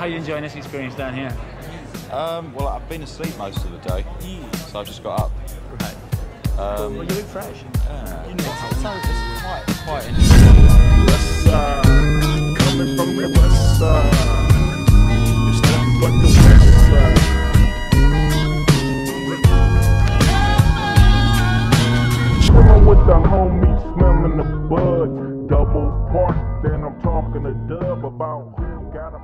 How are you enjoying this experience down here? Um, well, I've been asleep most of the day, so I've just got up. Right. Um, Well, you look fresh. yeah. You know it's, it's quite, quite interesting. West side, coming from the west side. It's nothing but the west side. With the homies, smelling the bud. Double park, then I'm talking to Dub about who got a